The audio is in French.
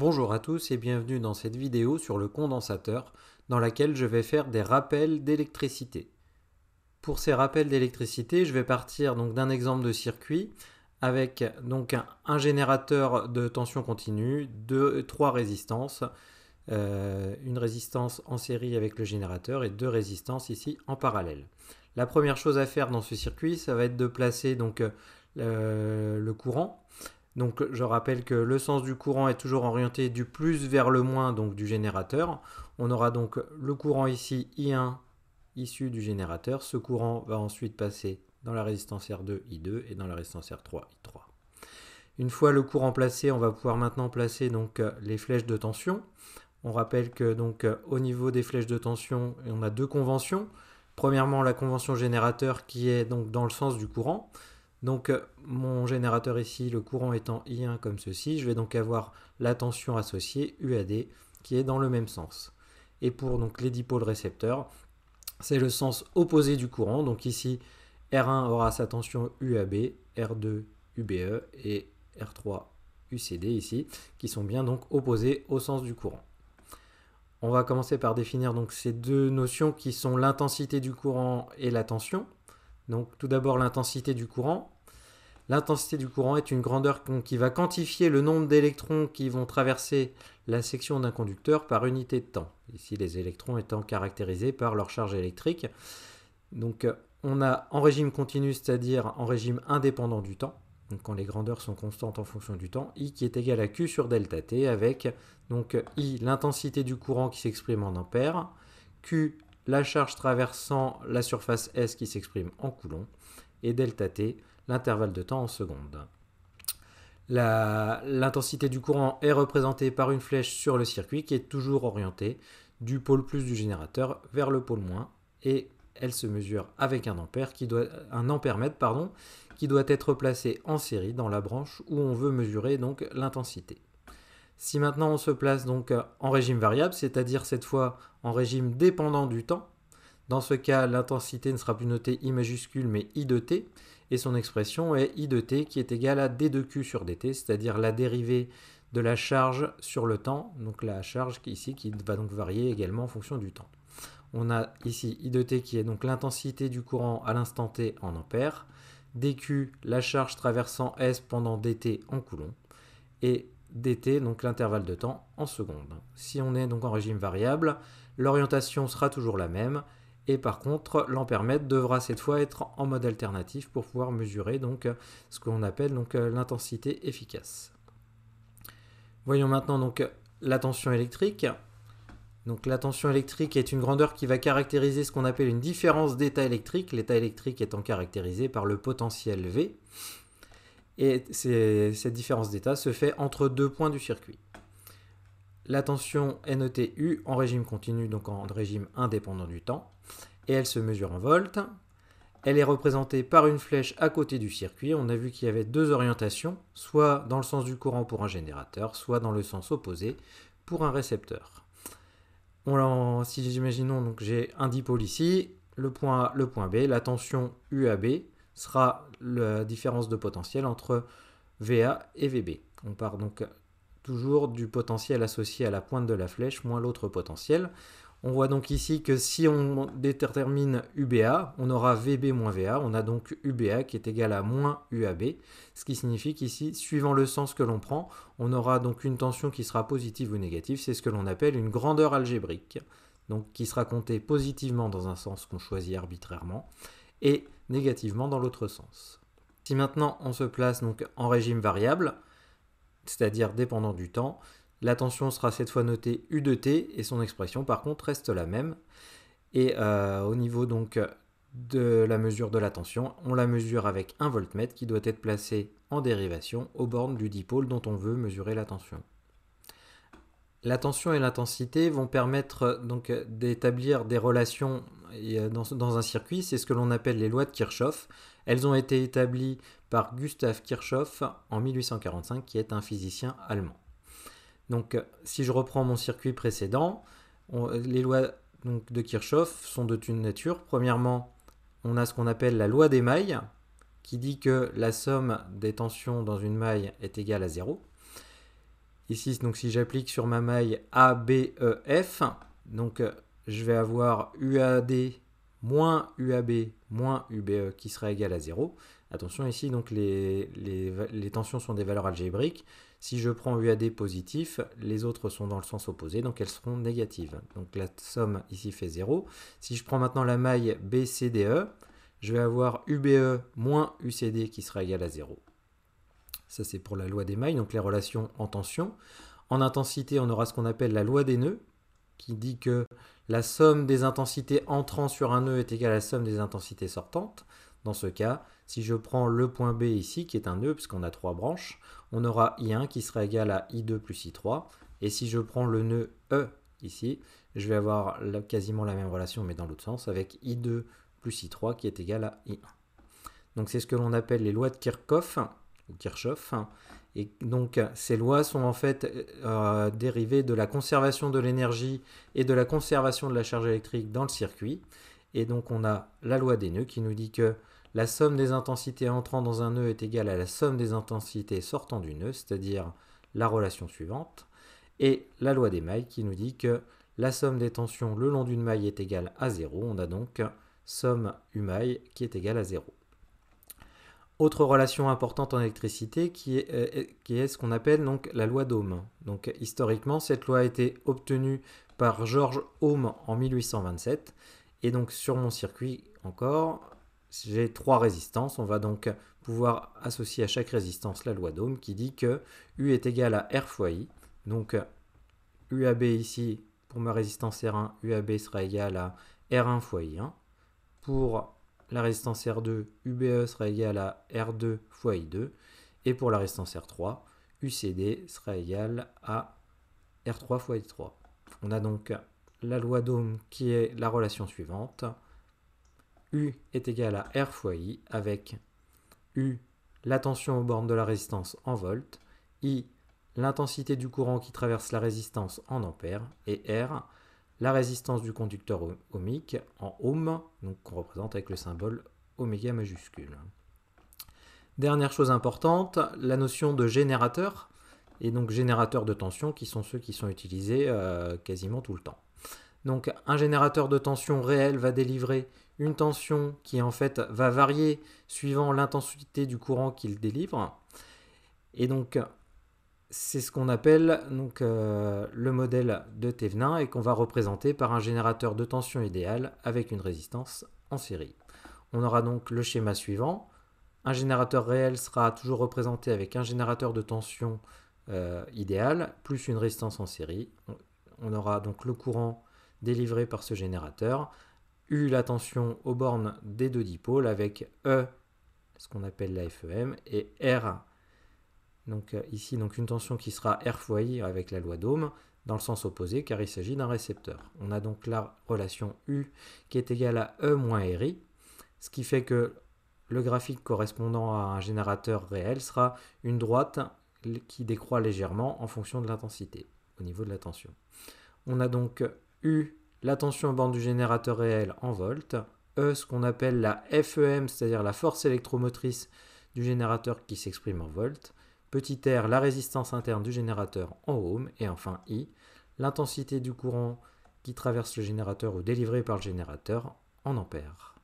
Bonjour à tous et bienvenue dans cette vidéo sur le condensateur dans laquelle je vais faire des rappels d'électricité. Pour ces rappels d'électricité, je vais partir donc d'un exemple de circuit avec donc un, générateur de tension continue, deux, trois résistances, euh, une résistance en série avec le générateur et deux résistances ici en parallèle. La première chose à faire dans ce circuit, ça va être de placer donc euh, le courant. Donc je rappelle que le sens du courant est toujours orienté du plus vers le moins donc du générateur. On aura donc le courant ici I1 issu du générateur. Ce courant va ensuite passer dans la résistance R2 I2 et dans la résistance R3 I3. Une fois le courant placé, on va pouvoir maintenant placer donc les flèches de tension. On rappelle que donc au niveau des flèches de tension, on a deux conventions. Premièrement, la convention générateur qui est donc dans le sens du courant. Donc euh, mon générateur ici, le courant étant I1 comme ceci, je vais donc avoir la tension associée UAD qui est dans le même sens. Et pour donc les dipôles récepteurs, c'est le sens opposé du courant. Donc ici, R1 aura sa tension UAB, R2 UBE et R3 UCD ici, qui sont bien donc opposés au sens du courant. On va commencer par définir donc ces deux notions qui sont l'intensité du courant et la tension. Donc tout d'abord l'intensité du courant. L'intensité du courant est une grandeur qui va quantifier le nombre d'électrons qui vont traverser la section d'un conducteur par unité de temps. Ici les électrons étant caractérisés par leur charge électrique. Donc on a en régime continu, c'est-à-dire en régime indépendant du temps, donc quand les grandeurs sont constantes en fonction du temps, I qui est égal à Q sur delta T avec donc I l'intensité du courant qui s'exprime en ampères, Q la charge traversant la surface S qui s'exprime en coulomb, et delta l'intervalle de temps en secondes. L'intensité du courant est représentée par une flèche sur le circuit qui est toujours orientée du pôle plus du générateur vers le pôle moins, et elle se mesure avec un, ampère qui doit, qui doit être placé en série dans la branche où on veut mesurer l'intensité. Si maintenant on se place donc euh, en régime variable, c'est-à-dire cette fois en régime dépendant du temps, dans ce cas l'intensité ne sera plus notée I majuscule mais I de t, et son expression est I de t qui est égale à d de q sur dt, c'est-à-dire la dérivée de la charge sur le temps, donc la charge ici qui va donc varier également en fonction du temps. On a ici I de t qui est donc l'intensité du courant à l'instant t en ampères, dq la charge traversant S pendant dt en coulomb, et dt, donc l'intervalle de temps en secondes. Si on est donc en régime variable, l'orientation sera toujours la même, et par contre l'ampèremètre devra cette fois être en mode alternatif pour pouvoir mesurer donc ce que l'on appelle l'intensité efficace. Voyons maintenant donc la tension électrique. Donc la tension électrique est une grandeur qui va caractériser ce qu'on appelle une différence d'état électrique, l'état électrique étant caractérisé par le potentiel V. Et cette différence d'état se fait entre deux points du circuit. La tension est notée U en régime continu, donc en régime indépendant du temps, et elle se mesure en volts. Elle est représentée par une flèche à côté du circuit. On a vu qu'il y avait deux orientations, soit dans le sens du courant pour un générateur, soit dans le sens opposé pour un récepteur. Si j'imaginons donc j'ai un dipôle ici, le point A, le point B, la tension UAB, sera la différence de potentiel entre VA et VB. On part donc toujours du potentiel associé à la pointe de la flèche moins l'autre potentiel. On voit donc ici que si on détermine UBA, on aura VB moins VA, on a donc UBA qui est égal à moins UAB, ce qui signifie qu'ici, suivant le sens que l'on prend, on aura donc une tension qui sera positive ou négative, c'est ce que l'on appelle une grandeur algébrique, donc qui sera comptée positivement dans un sens qu'on choisit arbitrairement, et négativement dans l'autre sens. Si maintenant on se place donc en régime variable, c'est-à-dire dépendant du temps, la tension sera cette fois notée U de t et son expression par contre reste la même. Et euh, au niveau donc de la mesure de la tension, on la mesure avec un voltmètre qui doit être placé en dérivation aux bornes du dipôle dont on veut mesurer la tension. La tension et l'intensité vont permettre donc d'établir des relations euh, dans, un circuit, c'est ce que l'on appelle les lois de Kirchhoff. Elles ont été établies par Gustav Kirchhoff en 1845, qui est un physicien allemand. Donc, si je reprends mon circuit précédent, les lois de Kirchhoff sont de toute nature. Premièrement, on a ce qu'on appelle la loi des mailles, qui dit que la somme des tensions dans une maille est égale à zéro. Ici, si j'applique sur ma maille ABEF, donc euh, je vais avoir UAD moins UAB moins UBE qui sera égal à 0. Attention ici, donc les, les, tensions sont des valeurs algébriques. Si je prends UAD positif, les autres sont dans le sens opposé, donc elles seront négatives. Donc la somme ici fait 0. Si je prends maintenant la maille BCDE, je vais avoir UBE moins UCD qui sera égal à 0. Ça c'est pour la loi des mailles, donc les relations en tension. En intensité, on aura ce qu'on appelle la loi des nœuds, qui dit que la somme des intensités entrant sur un nœud est égale à la somme des intensités sortantes. Dans ce cas, si je prends le point B ici, qui est un nœud, puisqu'on a trois branches, on aura I1 qui sera égal à I2 plus I3. Et si je prends le nœud E ici, je vais avoir quasiment la même relation, mais dans l'autre sens, avec I2 plus I3 qui est égal à I1. Donc c'est ce que l'on appelle les lois de Kirchhoff, Kirchhoff. Et donc ces lois sont en fait euh, dérivées de la conservation de l'énergie et de la conservation de la charge électrique dans le circuit. Et donc on a la loi des nœuds qui nous dit que la somme des intensités entrant dans un nœud est égale à la somme des intensités sortant du nœud, c'est-à-dire la relation suivante. Et la loi des mailles qui nous dit que la somme des tensions le long d'une maille est égale à 0. On a donc somme U maille qui est égale à 0. Autre relation importante en électricité qui est, euh, qui est ce qu'on appelle donc la loi d'Ohm. Donc historiquement, cette loi a été obtenue par George Ohm en 1827. Et donc sur mon circuit encore, j'ai trois résistances. On va donc pouvoir associer à chaque résistance la loi d'Ohm qui dit que U est égal à R fois I. Donc UAB ici, pour ma résistance R1, UAB sera égal à R1 fois I1. Pour la résistance R2, UBE sera égal à R2 fois I2. Et pour la résistance R3, UCD sera égal à R3 fois I3. On a donc la loi d'Ohm qui est la relation suivante. U est égal à R fois I avec U, la tension aux bornes de la résistance en volts, I, l'intensité du courant qui traverse la résistance en ampères, et R, la résistance du conducteur ohmique en ohm, donc qu'on représente avec le symbole oméga majuscule. Dernière chose importante, la notion de générateur, et donc générateur de tension, qui sont ceux qui sont utilisés euh, quasiment tout le temps. Donc un générateur de tension réel va délivrer une tension qui en fait va varier suivant l'intensité du courant qu'il délivre. Et donc c'est ce qu'on appelle euh, le modèle de Thévenin et qu'on va représenter par un générateur de tension idéal avec une résistance en série. On aura donc le schéma suivant. Un générateur réel sera toujours représenté avec un générateur de tension euh, idéal plus une résistance en série. On aura donc le courant délivré par ce générateur, U la tension aux bornes des deux dipôles avec E, ce qu'on appelle la FEM, et R donc euh, ici, donc une tension qui sera R fois I avec la loi d'Ohm dans le sens opposé car il s'agit d'un récepteur. On a donc la relation U qui est égale à E moins RI, ce qui fait que le graphique correspondant à un générateur réel sera une droite qui décroît légèrement en fonction de l'intensité au niveau de la tension. On a donc U, la tension bande du générateur réel en volts, E, ce qu'on appelle la FEM, c'est-à-dire la force électromotrice du générateur qui s'exprime en volts, Petit R, la résistance interne du générateur en ohm. Et enfin I, l'intensité du courant qui traverse le générateur ou délivré par le générateur en ampères.